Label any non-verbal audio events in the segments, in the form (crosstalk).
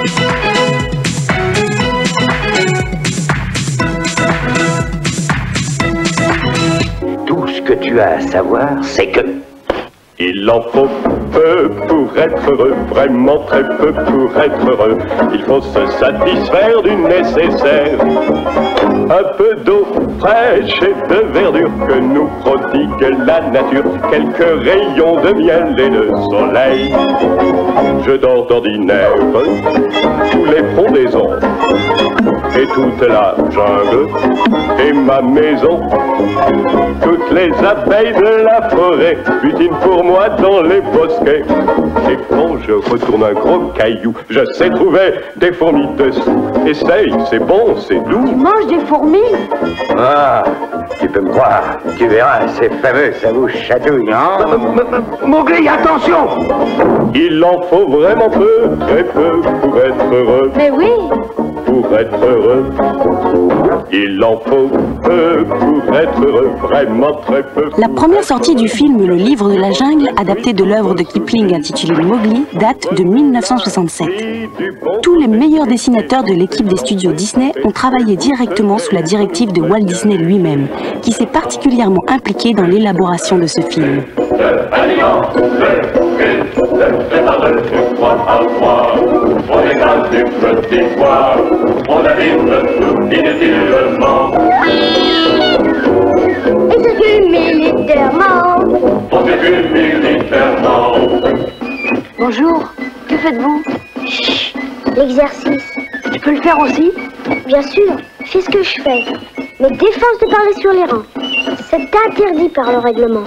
Tout ce que tu as à savoir, c'est que Il en faut peu pour être heureux, vraiment très peu pour être heureux. Il faut se satisfaire du nécessaire. Un peu d'eau fraîche et de verdure que nous prodigue la nature. Quelques rayons de miel et de soleil. Je dors d'ordinaire sous les frondaisons et toute la jungle et ma maison. Toutes les abeilles de la forêt butinent pour moi dans les bosquets. Et quand je retourne un gros caillou, je sais trouver des fourmis dessous. Essaye, c'est bon, c'est doux. Tu manges des fourmis? Ah, tu peux me croire, tu verras, c'est fameux, ça vous chatouille, hein? Mowgli, attention Il en faut vraiment peu, très peu pour être heureux. Mais oui Pour être heureux. Il en faut peu pour être heureux, vraiment très peu. La première sortie du film Le Livre de la Jungle, adapté de l'œuvre de Kipling intitulée Mowgli, date de 1967. Tous les meilleurs dessinateurs de l'équipe des studios Disney ont travaillé directement sous la directive de Walt Disney lui-même, qui s'est particulièrement impliqué dans l'élaboration de ce film. Et c'est du militairement Bonjour, que faites-vous Chut, l'exercice. Tu peux le faire aussi Bien sûr, fais ce que je fais. Mais défense de parler sur les rangs. C'est interdit par le règlement.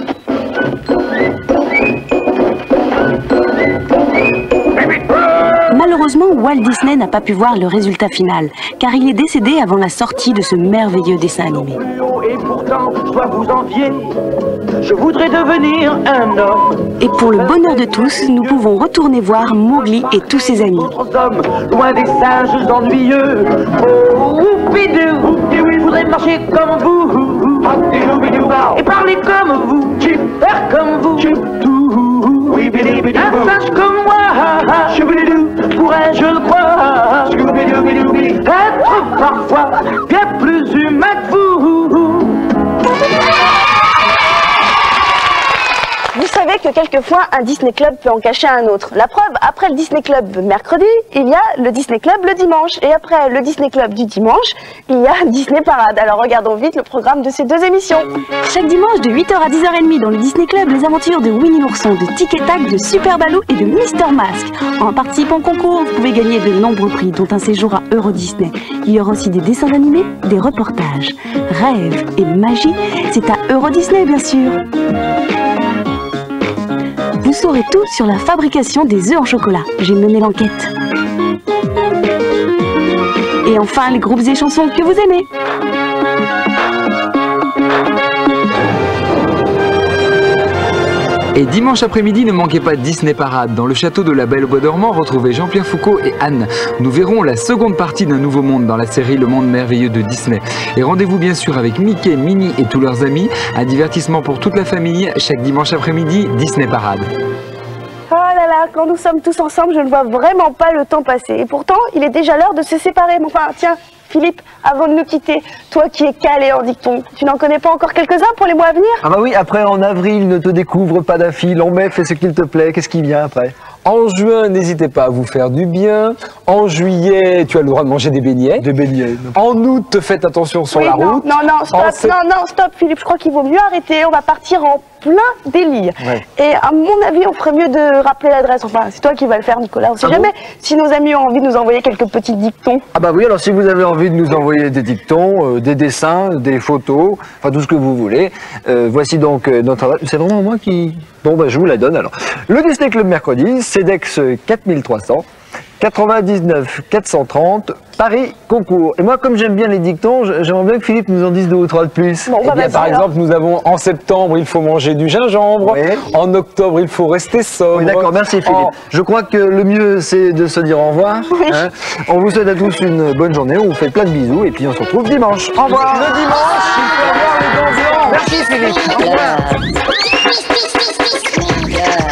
Malheureusement, Walt Disney n'a pas pu voir le résultat final, car il est décédé avant la sortie de ce merveilleux dessin animé. Et pourtant, je dois vous envier. Je voudrais devenir un homme. Et pour le bonheur de tous, nous pouvons retourner voir Mowgli et tous ses amis. Autres hommes, loin des singes ennuyeux. Oh, oupidou, je voudrais marcher comme vous. Être parfois bien plus savez que quelquefois un Disney Club peut en cacher un autre. La preuve, après le Disney Club mercredi, il y a le Disney Club le dimanche. Et après le Disney Club du dimanche, il y a (laughs) Disney Parade. Alors regardons vite le programme de ces deux émissions. Chaque dimanche de 8h à 10h30 dans le Disney Club, les aventures de Winnie l'ourson, de Tic et Tac, de Super Baloo et de Mister Mask. En participant au concours, vous pouvez gagner de nombreux prix, dont un séjour à Euro Disney. Il y aura aussi des dessins animés, des reportages. Rêve et magie, c'est à Euro Disney bien sûr. Vous saurez tout sur la fabrication des œufs en chocolat. J'ai mené l'enquête. Et enfin, les groupes et chansons que vous aimez. Et dimanche après-midi, ne manquez pas Disney Parade. Dans le château de la Belle au Bois dormant, retrouvez Jean-Pierre Foucault et Anne. Nous verrons la seconde partie d'un nouveau monde dans la série Le Monde Merveilleux de Disney. Et rendez-vous bien sûr avec Mickey, Minnie et tous leurs amis. Un divertissement pour toute la famille chaque dimanche après-midi, Disney Parade. Quand nous sommes tous ensemble, je ne vois vraiment pas le temps passer. Et pourtant, il est déjà l'heure de se séparer. Mais enfin, tiens, Philippe, avant de nous quitter, toi qui es calé en dicton, tu n'en connais pas encore quelques-uns pour les mois à venir? Ah bah oui, après en avril, ne te découvre pas d'affil. En mai, fais ce qu'il te plaît. Qu'est-ce qui vient après? En juin, n'hésitez pas à vous faire du bien. En juillet, tu as le droit de manger des beignets. Des beignets. En août, faites attention sur Oui, la non, route. Non, non, stop, sept- non, non, stop, Philippe, je crois qu'il vaut mieux arrêter. On va partir en plein délire. Ouais. Et à mon avis, on ferait mieux de rappeler l'adresse. Enfin, c'est toi qui vas le faire, Nicolas. On sait Ah jamais si nos amis ont envie de nous envoyer quelques petits dictons. Ah bah oui, alors si vous avez envie de nous envoyer des dictons, euh, des dessins, des photos, enfin tout ce que vous voulez, euh, voici donc euh, notre adresse. C'est vraiment moi qui... Bon bah je vous la donne alors. Le Disney Club mercredi, CEDEX 4300, 99 430, Paris Concours. Et moi comme j'aime bien les dictons, j'aimerais bien que Philippe nous en dise deux ou trois de plus. Bon, Eh bah, bien, vas-y, par alors. exemple, nous avons en septembre, il faut manger du gingembre. En octobre, il faut rester sobre. Oui, d'accord, merci Philippe. En- Je crois que le mieux c'est de se dire au revoir. hein. On vous souhaite à tous une bonne journée, on vous fait plein de bisous et puis on se retrouve dimanche. Au revoir. Le dimanche, il faut avoir les. Merci Philippe. Au revoir. Yeah.